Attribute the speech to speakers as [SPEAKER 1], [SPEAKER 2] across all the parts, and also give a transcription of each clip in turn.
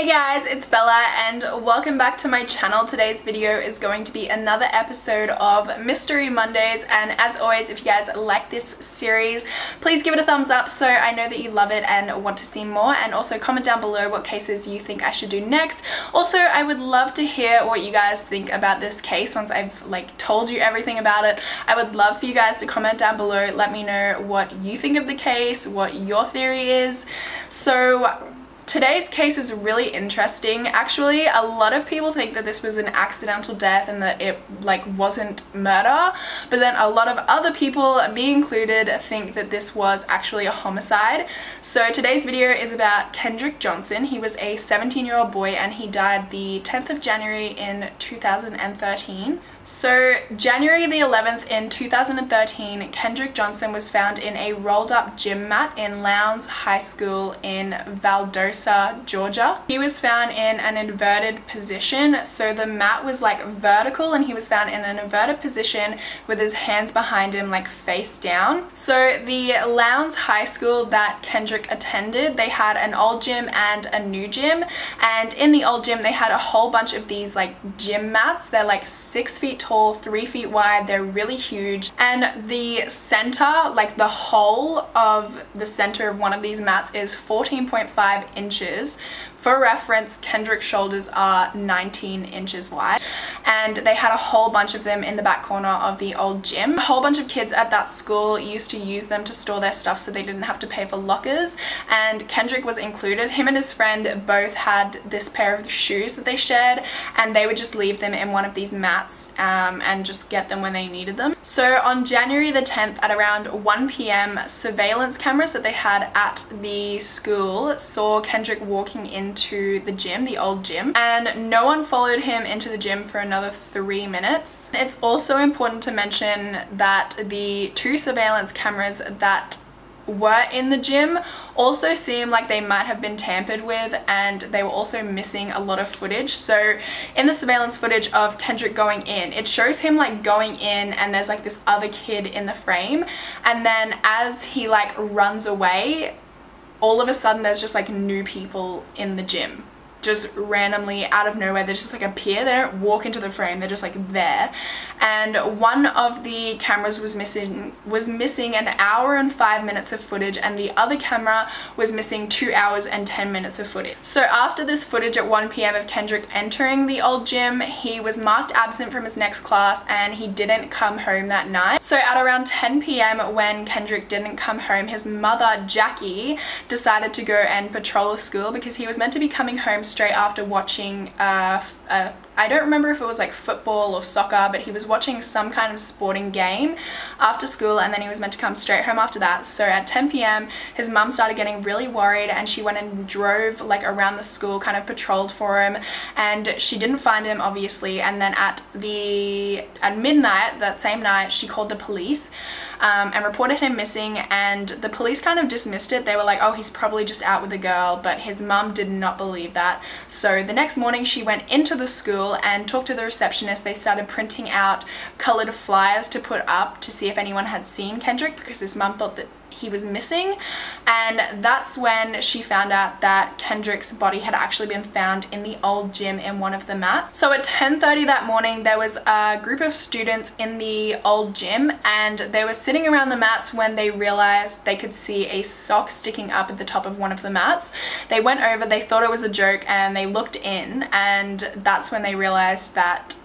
[SPEAKER 1] Hey guys, it's Bella and welcome back to my channel. Today's video is going to be another episode of Mystery Mondays and as always, if you guys like this series, please give it a thumbs up so I know that you love it and want to see more and also comment down below what cases you think I should do next. Also, I would love to hear what you guys think about this case once I've like told you everything about it. I would love for you guys to comment down below, let me know what you think of the case, what your theory is. So Today's case is really interesting. Actually, a lot of people think that this was an accidental death and that it like wasn't murder, but then a lot of other people, me included, think that this was actually a homicide. So today's video is about Kendrick Johnson. He was a 17 year old boy and he died the 10th of January in 2013. So January the 11th in 2013, Kendrick Johnson was found in a rolled up gym mat in Lowndes High School in Valdosta, Georgia. He was found in an inverted position, so the mat was like vertical and he was found in an inverted position with his hands behind him like face down. So the Lowndes High School that Kendrick attended, they had an old gym and a new gym and in the old gym they had a whole bunch of these like gym mats. They're like six feet tall, three feet wide. They're really huge. And the center, like the whole of the center of one of these mats is 14.5 inches, for reference, Kendrick's shoulders are 19 inches wide and they had a whole bunch of them in the back corner of the old gym. A whole bunch of kids at that school used to use them to store their stuff so they didn't have to pay for lockers and Kendrick was included. Him and his friend both had this pair of shoes that they shared and they would just leave them in one of these mats um, and just get them when they needed them. So on January the 10th at around 1 p.m. surveillance cameras that they had at the school saw Kendrick walking into the gym, the old gym, and no one followed him into the gym for another three minutes. It's also important to mention that the two surveillance cameras that were in the gym also seem like they might have been tampered with and they were also missing a lot of footage. So in the surveillance footage of Kendrick going in it shows him like going in and there's like this other kid in the frame. And then as he like runs away all of a sudden there's just like new people in the gym just randomly out of nowhere they just like appear they don't walk into the frame they're just like there and one of the cameras was missing was missing an hour and five minutes of footage and the other camera was missing two hours and 10 minutes of footage so after this footage at 1 p.m. of Kendrick entering the old gym he was marked absent from his next class and he didn't come home that night so at around 10 p.m. when Kendrick didn't come home his mother Jackie decided to go and patrol the school because he was meant to be coming home straight after watching uh, uh, I don't remember if it was like football or soccer but he was watching some kind of sporting game after school and then he was meant to come straight home after that so at 10 p.m. his mum started getting really worried and she went and drove like around the school kind of patrolled for him and she didn't find him obviously and then at the at midnight that same night she called the police um, and reported him missing and the police kind of dismissed it. They were like, oh, he's probably just out with a girl, but his mum did not believe that. So the next morning she went into the school and talked to the receptionist. They started printing out coloured flyers to put up to see if anyone had seen Kendrick because his mum thought that he was missing and that's when she found out that Kendrick's body had actually been found in the old gym in one of the mats. So at 10.30 that morning there was a group of students in the old gym and they were sitting around the mats when they realized they could see a sock sticking up at the top of one of the mats. They went over, they thought it was a joke and they looked in and that's when they realized that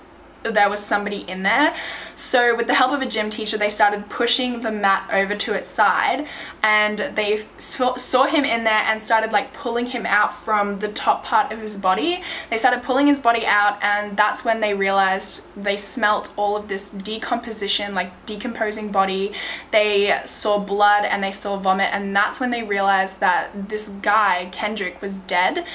[SPEAKER 1] there was somebody in there. So with the help of a gym teacher, they started pushing the mat over to its side and they saw him in there and started like pulling him out from the top part of his body. They started pulling his body out and that's when they realized they smelt all of this decomposition, like decomposing body. They saw blood and they saw vomit and that's when they realized that this guy, Kendrick, was dead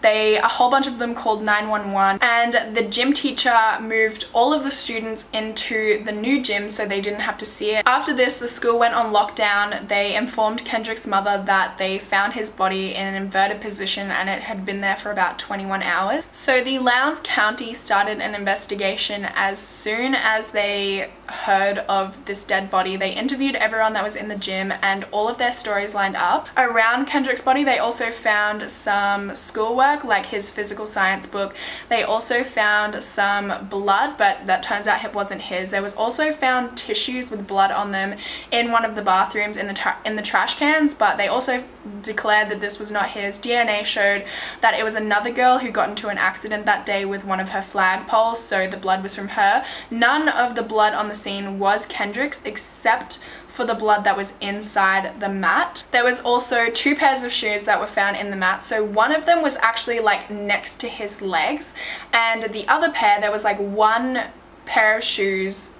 [SPEAKER 1] they a whole bunch of them called 911 and the gym teacher moved all of the students into the new gym so they didn't have to see it. After this the school went on lockdown. They informed Kendrick's mother that they found his body in an inverted position and it had been there for about 21 hours. So the Lowndes County started an investigation as soon as they heard of this dead body. They interviewed everyone that was in the gym and all of their stories lined up. Around Kendrick's body they also found some schoolwork paperwork, like his physical science book. They also found some blood, but that turns out it wasn't his. There was also found tissues with blood on them in one of the bathrooms in the in the trash cans, but they also declared that this was not his. DNA showed that it was another girl who got into an accident that day with one of her flagpoles, so the blood was from her. None of the blood on the scene was Kendrick's except for the blood that was inside the mat. There was also two pairs of shoes that were found in the mat. So one of them was actually like next to his legs and the other pair, there was like one pair of shoes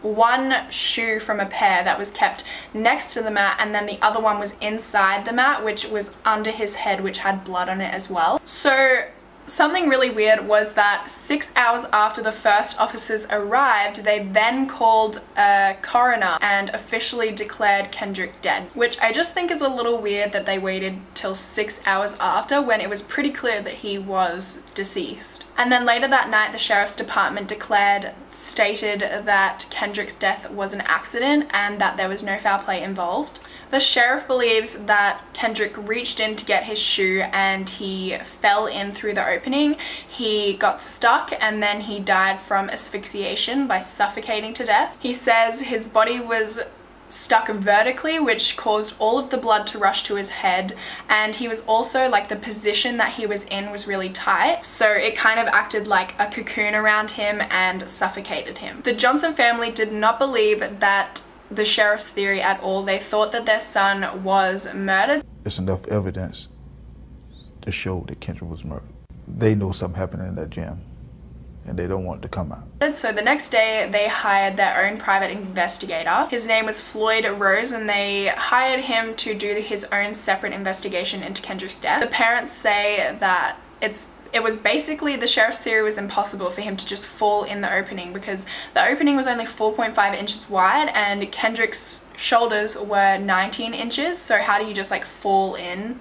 [SPEAKER 1] one shoe from a pair that was kept next to the mat and then the other one was inside the mat which was under his head which had blood on it as well. So Something really weird was that six hours after the first officers arrived, they then called a coroner and officially declared Kendrick dead, which I just think is a little weird that they waited till six hours after when it was pretty clear that he was deceased. And then later that night, the sheriff's department declared, stated that Kendrick's death was an accident and that there was no foul play involved. The sheriff believes that Kendrick reached in to get his shoe and he fell in through the opening. He got stuck and then he died from asphyxiation by suffocating to death. He says his body was stuck vertically which caused all of the blood to rush to his head and he was also like the position that he was in was really tight so it kind of acted like a cocoon around him and suffocated him. The Johnson family did not believe that the sheriff's theory at all. They thought that their son was murdered.
[SPEAKER 2] There's enough evidence to show that Kendrick was murdered. They know something happened in that gym and they don't want it to come out.
[SPEAKER 1] So the next day they hired their own private investigator. His name was Floyd Rose and they hired him to do his own separate investigation into Kendrick's death. The parents say that it's it was basically the sheriff's theory was impossible for him to just fall in the opening because the opening was only 4.5 inches wide and Kendrick's shoulders were 19 inches. So how do you just like fall in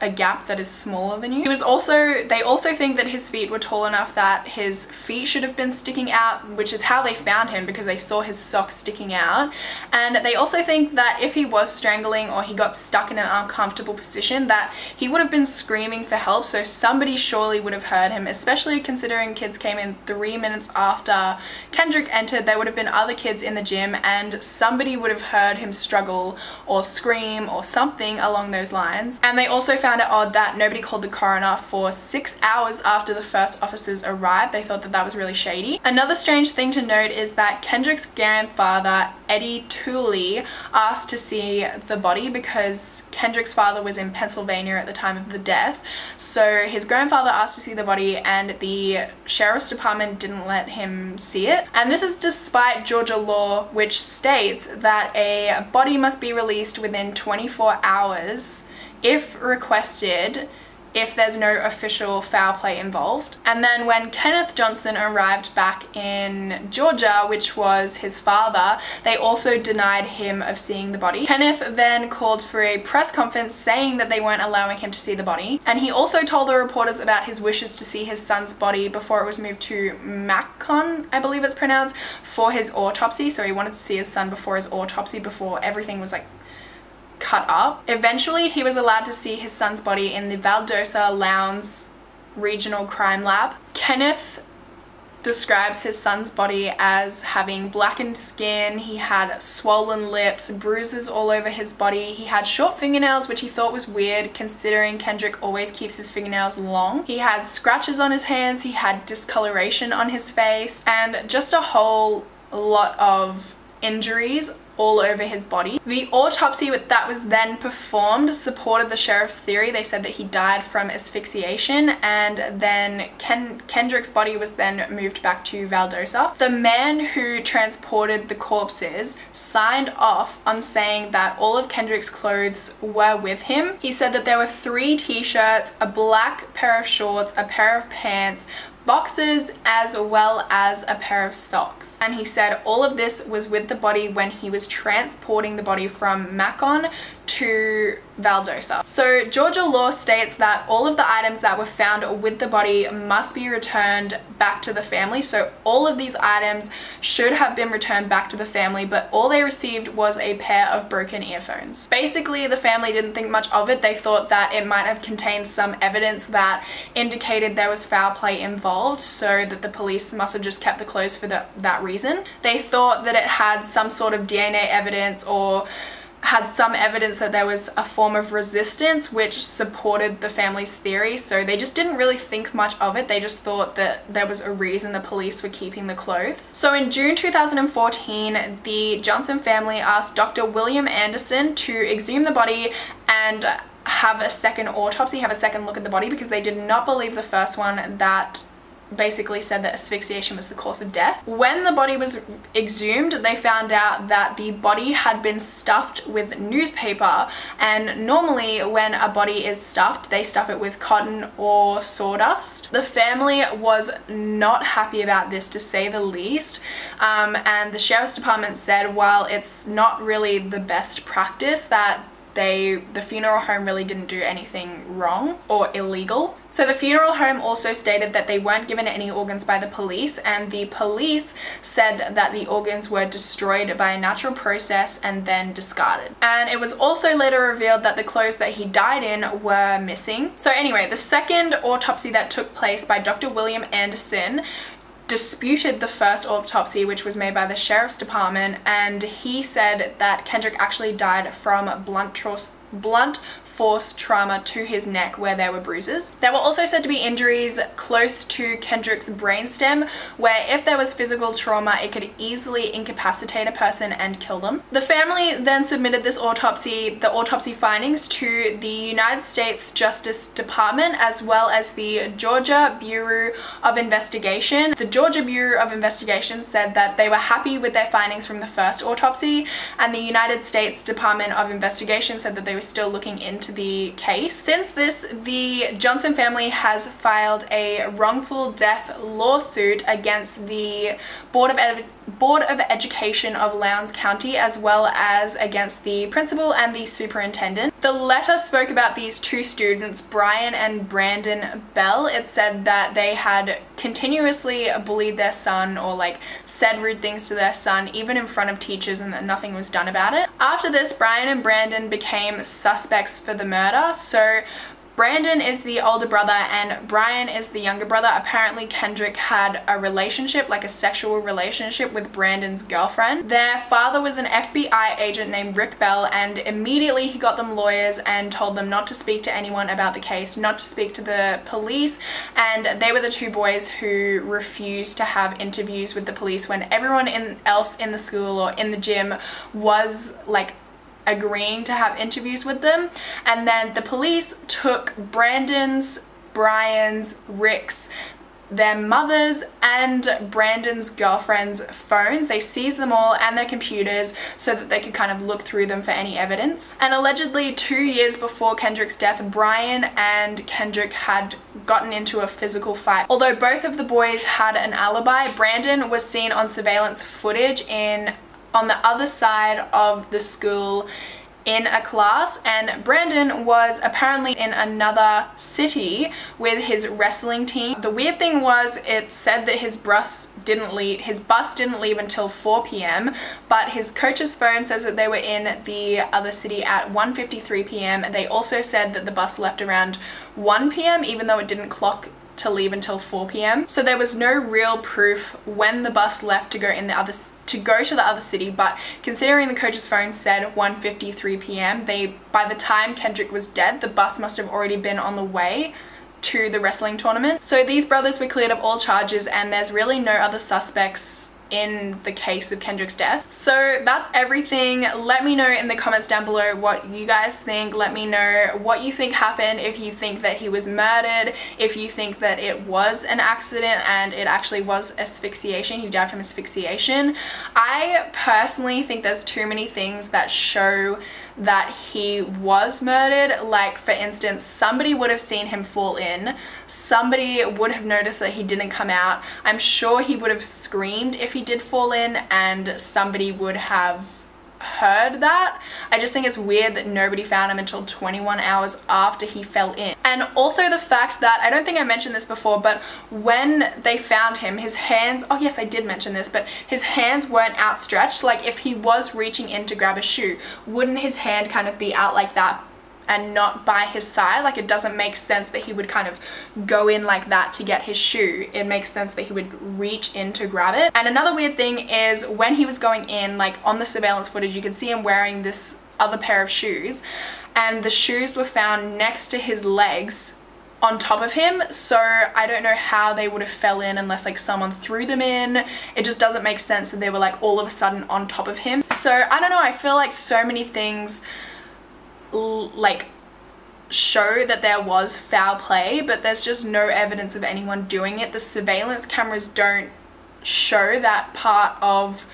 [SPEAKER 1] a gap that is smaller than you. He was also, they also think that his feet were tall enough that his feet should have been sticking out, which is how they found him because they saw his socks sticking out. And they also think that if he was strangling or he got stuck in an uncomfortable position that he would have been screaming for help. So somebody surely would have heard him, especially considering kids came in three minutes after Kendrick entered. There would have been other kids in the gym and somebody would have heard him struggle or scream or something along those lines. And they also found it odd that nobody called the coroner for six hours after the first officers arrived. They thought that that was really shady. Another strange thing to note is that Kendrick's grandfather, Eddie Tooley, asked to see the body because Kendrick's father was in Pennsylvania at the time of the death. So his grandfather asked to see the body and the sheriff's department didn't let him see it. And this is despite Georgia law which states that a body must be released within 24 hours if requested if there's no official foul play involved. And then when Kenneth Johnson arrived back in Georgia, which was his father, they also denied him of seeing the body. Kenneth then called for a press conference saying that they weren't allowing him to see the body. And he also told the reporters about his wishes to see his son's body before it was moved to Macon, I believe it's pronounced, for his autopsy. So he wanted to see his son before his autopsy, before everything was like cut up. Eventually, he was allowed to see his son's body in the Valdosta Lowndes Regional Crime Lab. Kenneth describes his son's body as having blackened skin, he had swollen lips, bruises all over his body, he had short fingernails which he thought was weird considering Kendrick always keeps his fingernails long. He had scratches on his hands, he had discoloration on his face, and just a whole lot of injuries all over his body. The autopsy that was then performed supported the sheriff's theory. They said that he died from asphyxiation and then Ken Kendrick's body was then moved back to Valdosta. The man who transported the corpses signed off on saying that all of Kendrick's clothes were with him. He said that there were three t-shirts, a black pair of shorts, a pair of pants, boxes as well as a pair of socks. And he said all of this was with the body when he was transporting the body from Macon to Valdosta. So Georgia law states that all of the items that were found with the body must be returned back to the family. So all of these items should have been returned back to the family, but all they received was a pair of broken earphones. Basically, the family didn't think much of it. They thought that it might have contained some evidence that indicated there was foul play involved, so that the police must have just kept the clothes for the, that reason. They thought that it had some sort of DNA evidence or had some evidence that there was a form of resistance which supported the family's theory so they just didn't really think much of it they just thought that there was a reason the police were keeping the clothes so in June 2014 the Johnson family asked Dr. William Anderson to exhume the body and have a second autopsy have a second look at the body because they did not believe the first one that basically said that asphyxiation was the cause of death. When the body was exhumed, they found out that the body had been stuffed with newspaper and normally when a body is stuffed, they stuff it with cotton or sawdust. The family was not happy about this to say the least um, and the sheriff's department said while it's not really the best practice that they the funeral home really didn't do anything wrong or illegal. So the funeral home also stated that they weren't given any organs by the police and the police said that the organs were destroyed by a natural process and then discarded. And it was also later revealed that the clothes that he died in were missing. So anyway, the second autopsy that took place by Dr. William Anderson disputed the first autopsy which was made by the sheriff's department and he said that Kendrick actually died from blunt, blunt force trauma to his neck where there were bruises. There were also said to be injuries close to Kendrick's brainstem where if there was physical trauma it could easily incapacitate a person and kill them. The family then submitted this autopsy, the autopsy findings to the United States Justice Department as well as the Georgia Bureau of Investigation. The Georgia Bureau of Investigation said that they were happy with their findings from the first autopsy and the United States Department of Investigation said that they were still looking into into the case. Since this, the Johnson family has filed a wrongful death lawsuit against the Board of Ed Board of Education of Lowndes County as well as against the principal and the superintendent. The letter spoke about these two students, Brian and Brandon Bell. It said that they had continuously bullied their son or like said rude things to their son even in front of teachers and that nothing was done about it. After this, Brian and Brandon became suspects for the murder. So Brandon is the older brother and Brian is the younger brother. Apparently Kendrick had a relationship, like a sexual relationship with Brandon's girlfriend. Their father was an FBI agent named Rick Bell and immediately he got them lawyers and told them not to speak to anyone about the case, not to speak to the police and they were the two boys who refused to have interviews with the police when everyone in, else in the school or in the gym was like agreeing to have interviews with them. And then the police took Brandon's, Brian's, Rick's, their mother's and Brandon's girlfriend's phones. They seized them all and their computers so that they could kind of look through them for any evidence. And allegedly two years before Kendrick's death, Brian and Kendrick had gotten into a physical fight. Although both of the boys had an alibi, Brandon was seen on surveillance footage in on the other side of the school in a class and Brandon was apparently in another city with his wrestling team. The weird thing was it said that his bus didn't leave his bus didn't leave until 4 p.m. but his coach's phone says that they were in the other city at 1:53 p.m. They also said that the bus left around 1 p.m. even though it didn't clock to leave until 4 p.m. So there was no real proof when the bus left to go in the other to go to the other city but considering the coach's phone said 1:53 p.m. they by the time Kendrick was dead the bus must have already been on the way to the wrestling tournament. So these brothers were cleared of all charges and there's really no other suspects in the case of Kendrick's death. So that's everything. Let me know in the comments down below what you guys think. Let me know what you think happened, if you think that he was murdered, if you think that it was an accident and it actually was asphyxiation, he died from asphyxiation. I personally think there's too many things that show that he was murdered. Like for instance, somebody would have seen him fall in, somebody would have noticed that he didn't come out. I'm sure he would have screamed if he did fall in and somebody would have heard that. I just think it's weird that nobody found him until 21 hours after he fell in. And also the fact that, I don't think I mentioned this before, but when they found him, his hands, oh yes, I did mention this, but his hands weren't outstretched. Like if he was reaching in to grab a shoe, wouldn't his hand kind of be out like that and not by his side. Like it doesn't make sense that he would kind of go in like that to get his shoe. It makes sense that he would reach in to grab it. And another weird thing is when he was going in, like on the surveillance footage, you can see him wearing this other pair of shoes and the shoes were found next to his legs on top of him so I don't know how they would have fell in unless like someone threw them in it just doesn't make sense that they were like all of a sudden on top of him so I don't know I feel like so many things like show that there was foul play but there's just no evidence of anyone doing it. The surveillance cameras don't show that part of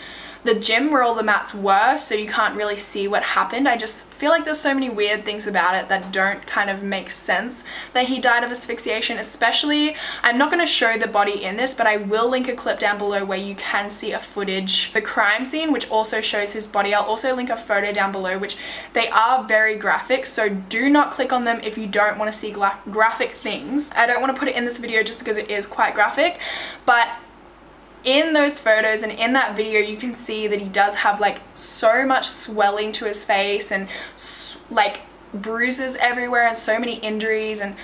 [SPEAKER 1] the gym where all the mats were so you can't really see what happened. I just feel like there's so many weird things about it that don't kind of make sense that he died of asphyxiation especially. I'm not going to show the body in this but I will link a clip down below where you can see a footage the crime scene which also shows his body. I'll also link a photo down below which they are very graphic so do not click on them if you don't want to see graphic things. I don't want to put it in this video just because it is quite graphic but in those photos and in that video you can see that he does have like so much swelling to his face and like bruises everywhere and so many injuries and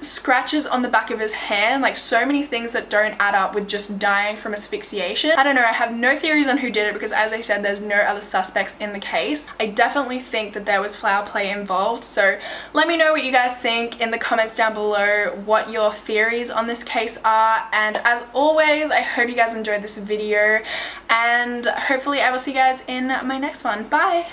[SPEAKER 1] scratches on the back of his hand, like so many things that don't add up with just dying from asphyxiation. I don't know, I have no theories on who did it because as I said, there's no other suspects in the case. I definitely think that there was foul play involved, so let me know what you guys think in the comments down below, what your theories on this case are, and as always, I hope you guys enjoyed this video, and hopefully I will see you guys in my next one. Bye!